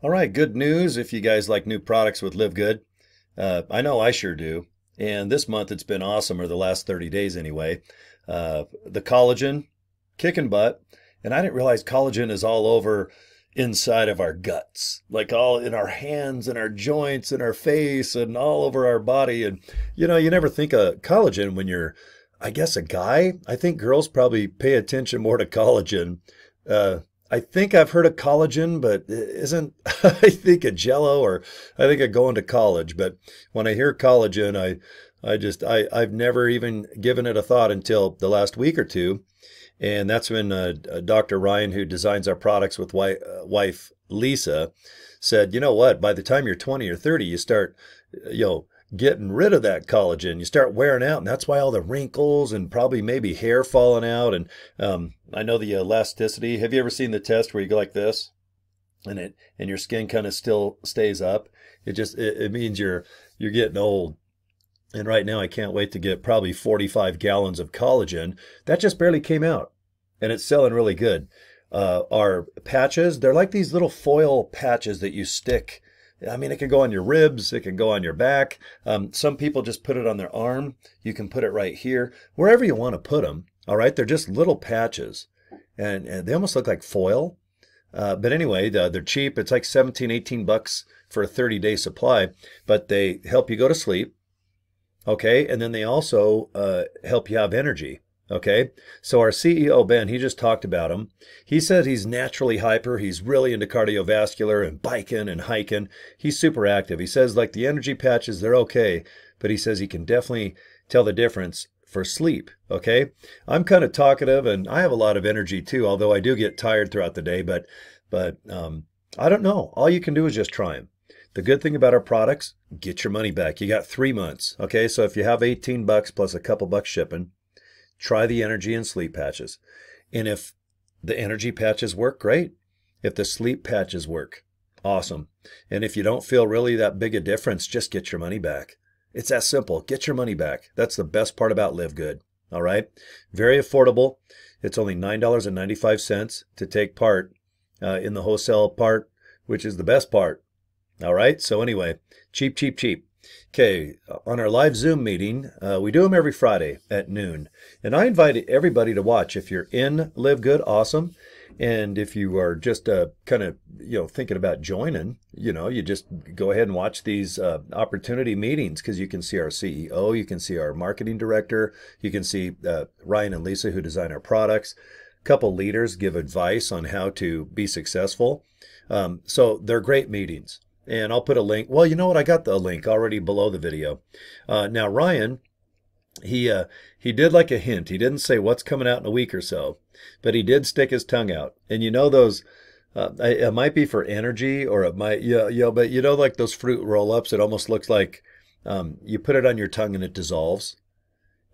All right, good news if you guys like new products with Live Good. Uh, I know I sure do. And this month it's been awesome, or the last 30 days anyway. Uh, the collagen, kicking butt. And I didn't realize collagen is all over inside of our guts, like all in our hands and our joints and our face and all over our body. And, you know, you never think of collagen when you're, I guess, a guy. I think girls probably pay attention more to collagen. Uh, I think I've heard of collagen, but isn't I think a Jello or I think of going to college. But when I hear collagen, I I just I I've never even given it a thought until the last week or two, and that's when uh, uh Dr. Ryan, who designs our products with wife, uh, wife Lisa, said, you know what? By the time you're 20 or 30, you start, you know getting rid of that collagen. You start wearing out, and that's why all the wrinkles and probably maybe hair falling out. And um, I know the elasticity. Have you ever seen the test where you go like this, and it and your skin kind of still stays up? It just it, it means you're you're getting old. And right now, I can't wait to get probably 45 gallons of collagen. That just barely came out, and it's selling really good. Uh, our patches, they're like these little foil patches that you stick I mean, it can go on your ribs, it can go on your back. Um, some people just put it on their arm. You can put it right here, wherever you want to put them. All right, they're just little patches, and, and they almost look like foil. Uh, but anyway, the, they're cheap. It's like 17, 18 bucks for a 30 day supply, but they help you go to sleep. Okay, and then they also uh, help you have energy. Okay. So our CEO, Ben, he just talked about him. He said he's naturally hyper. He's really into cardiovascular and biking and hiking. He's super active. He says like the energy patches, they're okay, but he says he can definitely tell the difference for sleep. Okay. I'm kind of talkative and I have a lot of energy too, although I do get tired throughout the day, but, but, um, I don't know. All you can do is just try them. The good thing about our products, get your money back. You got three months. Okay. So if you have 18 bucks plus a couple bucks shipping, try the energy and sleep patches. And if the energy patches work, great. If the sleep patches work, awesome. And if you don't feel really that big a difference, just get your money back. It's that simple. Get your money back. That's the best part about Live Good. All right. Very affordable. It's only $9.95 to take part uh, in the wholesale part, which is the best part. All right. So, anyway, cheap, cheap, cheap. Okay, on our live Zoom meeting, uh, we do them every Friday at noon. And I invite everybody to watch. If you're in Live Good, awesome. And if you are just uh, kind of, you know, thinking about joining, you know, you just go ahead and watch these uh, opportunity meetings because you can see our CEO, you can see our marketing director, you can see uh, Ryan and Lisa who design our products. A couple leaders give advice on how to be successful. Um, so they're great meetings and I'll put a link. Well, you know what? I got the link already below the video. Uh, now, Ryan, he uh, he did like a hint. He didn't say what's coming out in a week or so, but he did stick his tongue out. And you know those. Uh, it might be for energy, or it might, yeah, you know, but you know, like those fruit roll-ups. It almost looks like um, you put it on your tongue and it dissolves,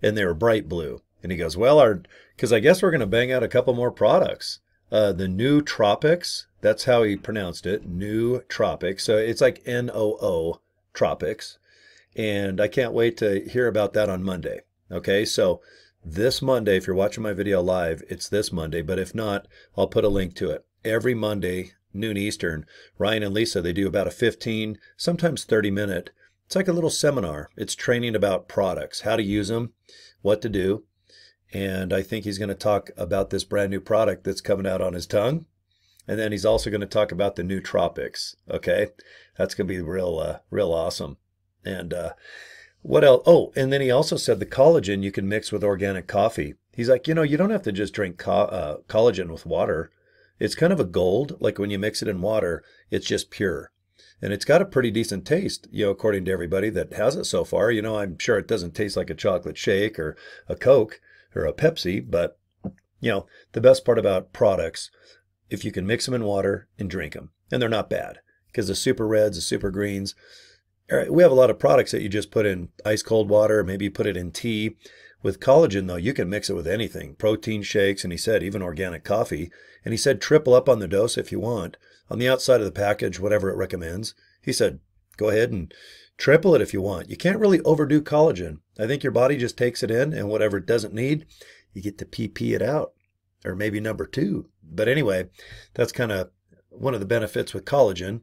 and they were bright blue. And he goes, "Well, our because I guess we're going to bang out a couple more products." Uh, the Nootropics. That's how he pronounced it. Nootropics. So it's like N O O tropics. And I can't wait to hear about that on Monday. Okay. So this Monday, if you're watching my video live, it's this Monday. But if not, I'll put a link to it. Every Monday, noon Eastern, Ryan and Lisa, they do about a 15, sometimes 30 minute. It's like a little seminar. It's training about products, how to use them, what to do. And I think he's going to talk about this brand new product that's coming out on his tongue. And then he's also going to talk about the nootropics. Okay. That's going to be real, uh, real awesome. And, uh, what else? Oh, and then he also said the collagen you can mix with organic coffee. He's like, you know, you don't have to just drink co- uh, collagen with water. It's kind of a gold. Like when you mix it in water, it's just pure. And it's got a pretty decent taste, you know, according to everybody that has it so far. You know, I'm sure it doesn't taste like a chocolate shake or a Coke, or a Pepsi, but you know, the best part about products, if you can mix them in water and drink them, and they're not bad because the super reds, the super greens, we have a lot of products that you just put in ice cold water, maybe put it in tea. With collagen, though, you can mix it with anything protein shakes, and he said even organic coffee. And he said triple up on the dose if you want. On the outside of the package, whatever it recommends, he said go ahead and Triple it if you want. You can't really overdo collagen. I think your body just takes it in, and whatever it doesn't need, you get to PP it out, or maybe number two. But anyway, that's kind of one of the benefits with collagen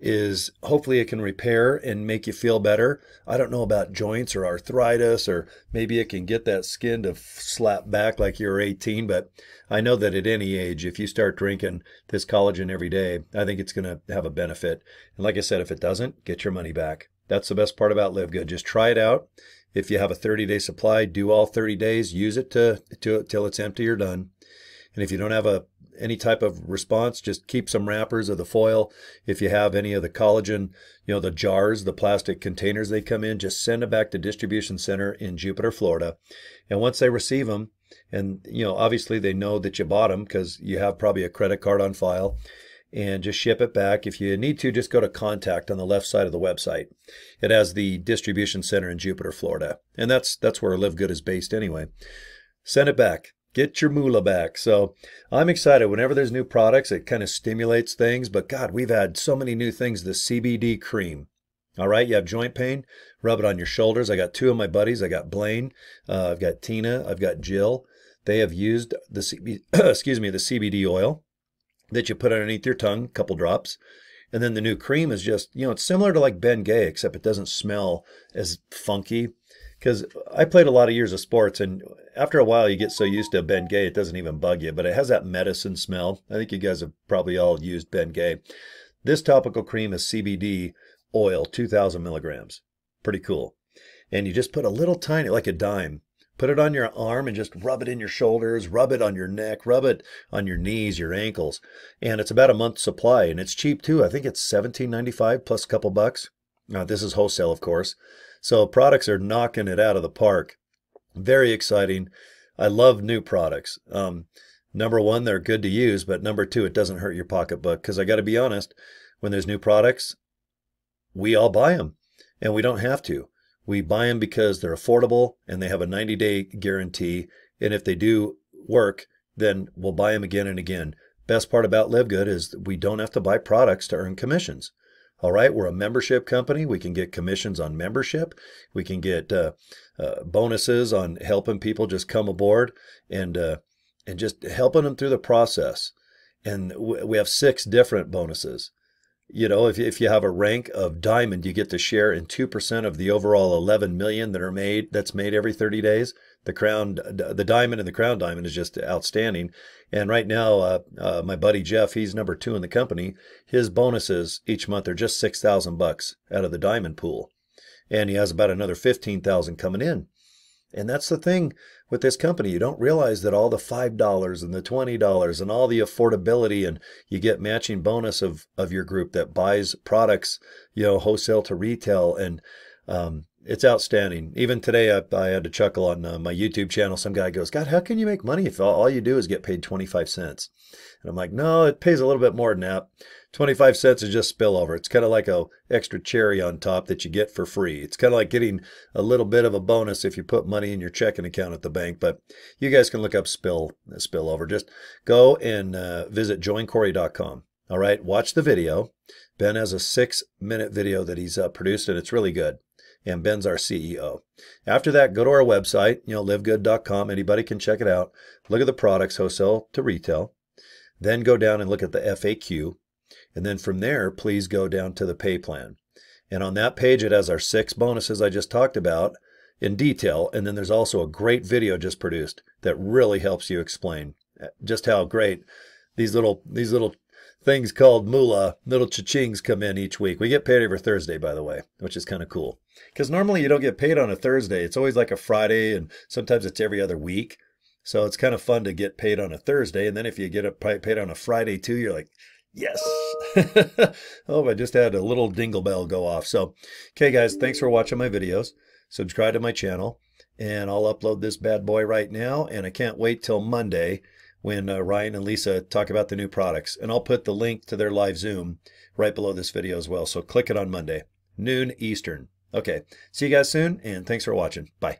is hopefully it can repair and make you feel better. I don't know about joints or arthritis, or maybe it can get that skin to slap back like you're 18. But I know that at any age, if you start drinking this collagen every day, I think it's going to have a benefit. And like I said, if it doesn't, get your money back. That's the best part about Live Good. Just try it out. If you have a 30 day supply, do all 30 days, use it to, to till it's empty or done. And if you don't have a any type of response, just keep some wrappers of the foil. If you have any of the collagen, you know, the jars, the plastic containers they come in, just send them back to distribution center in Jupiter, Florida. And once they receive them, and you know, obviously they know that you bought them because you have probably a credit card on file and just ship it back. If you need to, just go to contact on the left side of the website. It has the distribution center in Jupiter, Florida. And that's that's where Live Good is based anyway. Send it back get your moolah back. So I'm excited. Whenever there's new products, it kind of stimulates things. But God, we've had so many new things. The CBD cream. All right, you have joint pain, rub it on your shoulders. I got two of my buddies. I got Blaine, uh, I've got Tina, I've got Jill. They have used the CB, excuse me, the CBD oil that you put underneath your tongue, a couple drops. And then the new cream is just, you know, it's similar to like Bengay, except it doesn't smell as funky because I played a lot of years of sports, and after a while, you get so used to Bengay, it doesn't even bug you. But it has that medicine smell. I think you guys have probably all used Bengay. This topical cream is CBD oil, 2,000 milligrams. Pretty cool. And you just put a little tiny, like a dime, put it on your arm and just rub it in your shoulders, rub it on your neck, rub it on your knees, your ankles. And it's about a month's supply, and it's cheap too. I think it's $17.95 plus a couple bucks. Now, this is wholesale, of course. So products are knocking it out of the park. Very exciting. I love new products. Um, number one, they're good to use, but number two, it doesn't hurt your pocketbook. Because I got to be honest, when there's new products, we all buy them, and we don't have to. We buy them because they're affordable and they have a 90 day guarantee. And if they do work, then we'll buy them again and again. Best part about Live Good is we don't have to buy products to earn commissions. All right, we're a membership company. We can get commissions on membership. We can get uh, uh, bonuses on helping people just come aboard and uh, and just helping them through the process. And we have six different bonuses. You know, if if you have a rank of diamond, you get to share in two percent of the overall 11 million that are made. That's made every 30 days. The crown, the diamond, and the crown diamond is just outstanding. And right now, uh, uh, my buddy Jeff, he's number two in the company. His bonuses each month are just six thousand bucks out of the diamond pool, and he has about another fifteen thousand coming in. And that's the thing with this company. You don't realize that all the $5 and the $20 and all the affordability and you get matching bonus of, of your group that buys products, you know, wholesale to retail. And um, it's outstanding. Even today, I, I had to chuckle on uh, my YouTube channel. Some guy goes, God, how can you make money if all, all you do is get paid 25 cents? And I'm like, no, it pays a little bit more than that. 25 cents is just spillover. It's kind of like a extra cherry on top that you get for free. It's kind of like getting a little bit of a bonus if you put money in your checking account at the bank. But you guys can look up spill spillover. Just go and uh, visit joincory.com. All right, watch the video. Ben has a six minute video that he's uh, produced, and it's really good and Ben's our CEO. After that, go to our website, you know, livegood.com. Anybody can check it out. Look at the products, wholesale to retail. Then go down and look at the FAQ. And then from there, please go down to the pay plan. And on that page, it has our six bonuses I just talked about in detail. And then there's also a great video just produced that really helps you explain just how great these little these little things called moolah, little cha-chings come in each week. We get paid every Thursday, by the way, which is kind of cool. Because normally you don't get paid on a Thursday. It's always like a Friday, and sometimes it's every other week. So it's kind of fun to get paid on a Thursday. And then if you get paid on a Friday too, you're like, yes. oh, I just had a little dingle bell go off. So, okay, guys, thanks for watching my videos. Subscribe to my channel, and I'll upload this bad boy right now. And I can't wait till Monday when uh, Ryan and Lisa talk about the new products. And I'll put the link to their live Zoom right below this video as well. So click it on Monday, noon Eastern. Okay, see you guys soon, and thanks for watching. Bye.